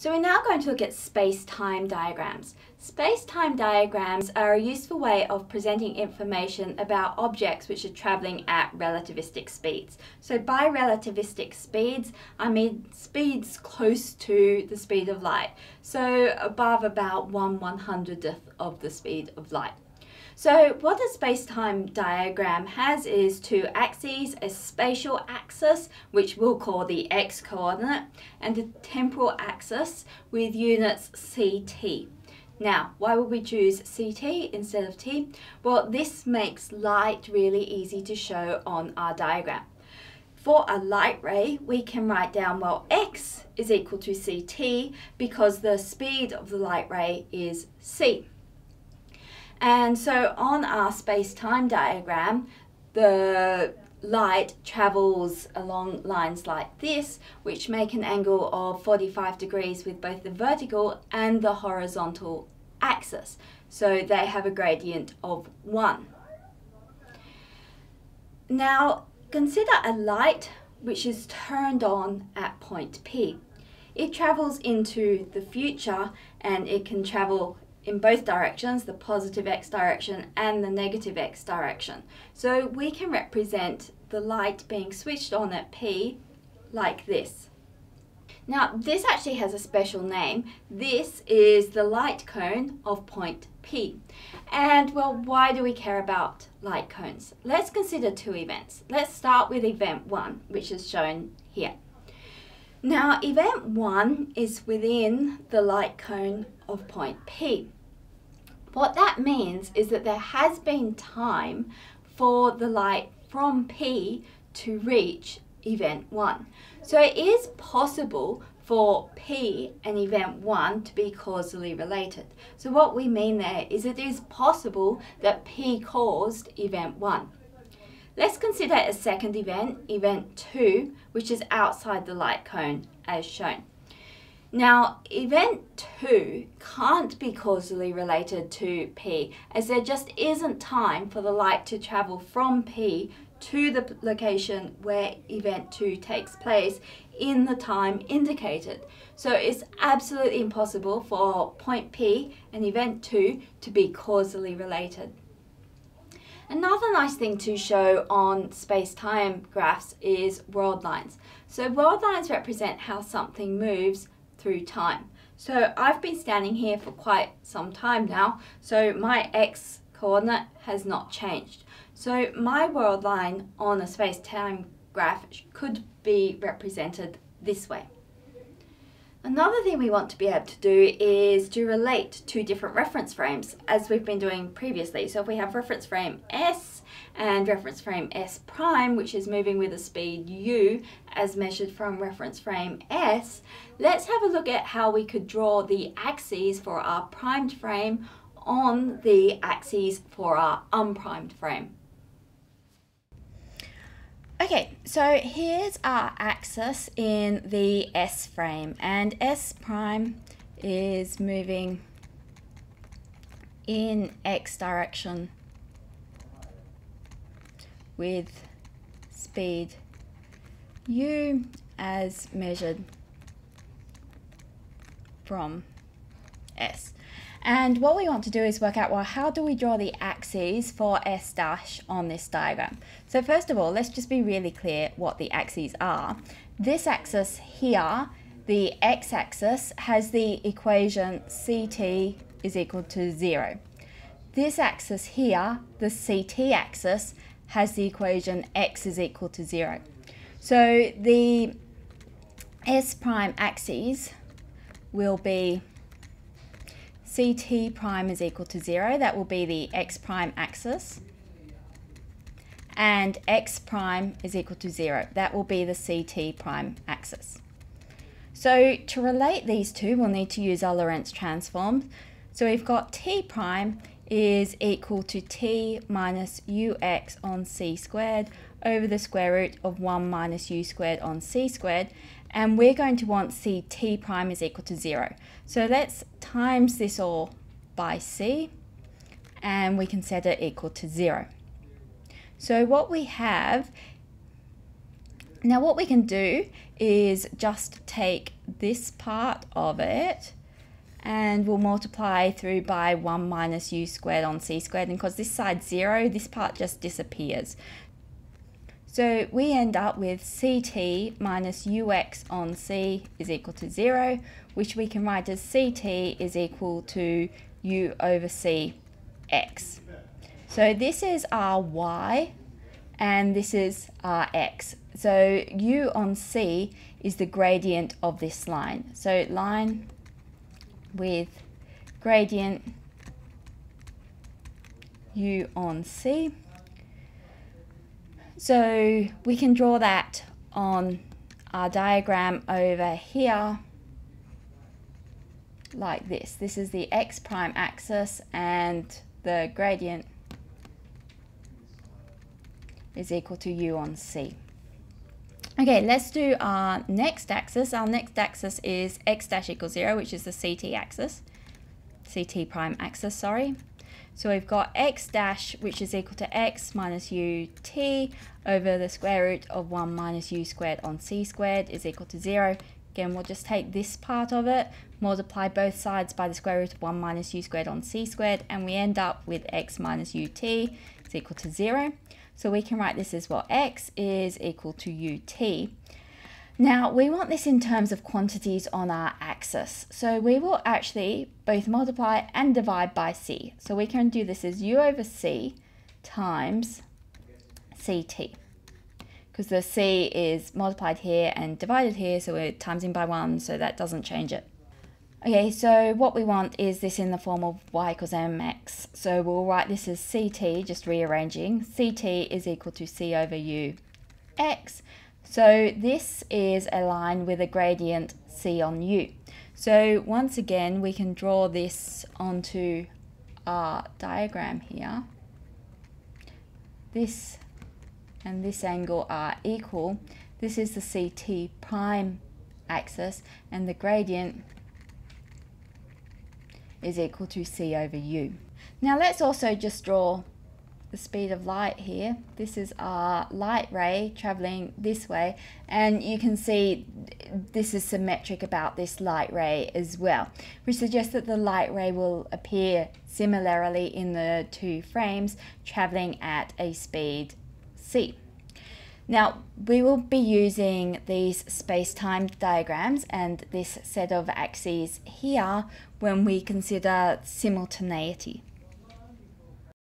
So we're now going to look at space-time diagrams. Space-time diagrams are a useful way of presenting information about objects which are travelling at relativistic speeds. So by relativistic speeds, I mean speeds close to the speed of light. So above about 1 100th of the speed of light. So what a space-time diagram has is two axes, a spatial axis, which we'll call the x-coordinate, and a temporal axis with units ct. Now, why would we choose CT instead of T? Well, this makes light really easy to show on our diagram. For a light ray, we can write down, well, x is equal to ct because the speed of the light ray is c. And so on our space-time diagram, the light travels along lines like this, which make an angle of 45 degrees with both the vertical and the horizontal axis. So they have a gradient of 1. Now, consider a light which is turned on at point P. It travels into the future and it can travel in both directions, the positive x direction and the negative x direction. So we can represent the light being switched on at P like this. Now this actually has a special name. This is the light cone of point P. And well, why do we care about light cones? Let's consider two events. Let's start with event one, which is shown here. Now, event 1 is within the light cone of point P. What that means is that there has been time for the light from P to reach event 1. So it is possible for P and event 1 to be causally related. So what we mean there is it is possible that P caused event 1. Let's consider a second event, event 2, which is outside the light cone as shown. Now, event 2 can't be causally related to P as there just isn't time for the light to travel from P to the location where event 2 takes place in the time indicated. So it's absolutely impossible for point P and event 2 to be causally related. Another nice thing to show on space-time graphs is world lines. So world lines represent how something moves through time. So I've been standing here for quite some time now, so my x coordinate has not changed. So my world line on a space-time graph could be represented this way. Another thing we want to be able to do is to relate two different reference frames as we've been doing previously. So if we have reference frame S and reference frame S prime, which is moving with a speed u as measured from reference frame S, let's have a look at how we could draw the axes for our primed frame on the axes for our unprimed frame. Okay, so here's our axis in the S frame and S prime is moving in X direction with speed u as measured from S. And what we want to do is work out, well, how do we draw the axes for S dash on this diagram? So first of all, let's just be really clear what the axes are. This axis here, the x-axis, has the equation ct is equal to zero. This axis here, the ct axis, has the equation x is equal to zero. So the S prime axes will be ct prime is equal to 0, that will be the x prime axis. And x prime is equal to 0, that will be the ct prime axis. So to relate these two, we'll need to use our Lorentz transform. So we've got t prime is equal to t minus ux on c squared over the square root of 1 minus u squared on c squared and we're going to want c t prime is equal to 0. So let's times this all by c and we can set it equal to 0. So what we have Now what we can do is just take this part of it and we'll multiply through by 1 minus u squared on c squared and because this side's 0 this part just disappears. So we end up with ct minus ux on c is equal to 0 which we can write as ct is equal to u over c x. So this is our y and this is our x. So u on c is the gradient of this line. So line with gradient u on c. So we can draw that on our diagram over here like this. This is the x prime axis and the gradient is equal to u on c. Okay, let's do our next axis. Our next axis is x dash equals 0, which is the ct axis. ct prime axis, sorry. So we've got x dash, which is equal to x minus ut over the square root of 1 minus u squared on c squared is equal to 0. Again, we'll just take this part of it, multiply both sides by the square root of 1 minus u squared on c squared, and we end up with x minus ut is equal to 0. So we can write this as well. X is equal to ut. Now we want this in terms of quantities on our axis. So we will actually both multiply and divide by c. So we can do this as u over c times ct. Because the c is multiplied here and divided here, so we're timesing by 1, so that doesn't change it. Okay, so what we want is this in the form of y equals mx. So we'll write this as ct, just rearranging. ct is equal to c over u x. So this is a line with a gradient c on u. So once again, we can draw this onto our diagram here. This and this angle are equal. This is the ct prime axis and the gradient is equal to c over u. Now let's also just draw the speed of light here. This is our light ray traveling this way and you can see this is symmetric about this light ray as well which suggests that the light ray will appear similarly in the two frames traveling at a speed c. Now, we will be using these space-time diagrams and this set of axes here when we consider simultaneity.